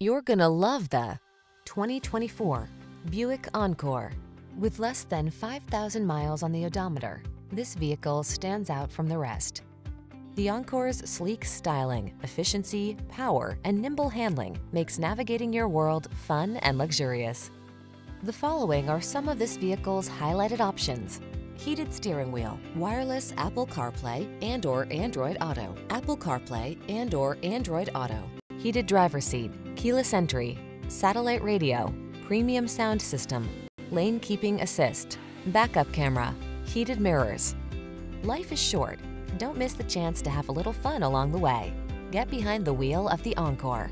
You're gonna love the 2024 Buick Encore. With less than 5,000 miles on the odometer, this vehicle stands out from the rest. The Encore's sleek styling, efficiency, power, and nimble handling makes navigating your world fun and luxurious. The following are some of this vehicle's highlighted options. Heated steering wheel, wireless Apple CarPlay and or Android Auto, Apple CarPlay and or Android Auto, heated driver seat, keyless entry, satellite radio, premium sound system, lane keeping assist, backup camera, heated mirrors. Life is short. Don't miss the chance to have a little fun along the way. Get behind the wheel of the Encore.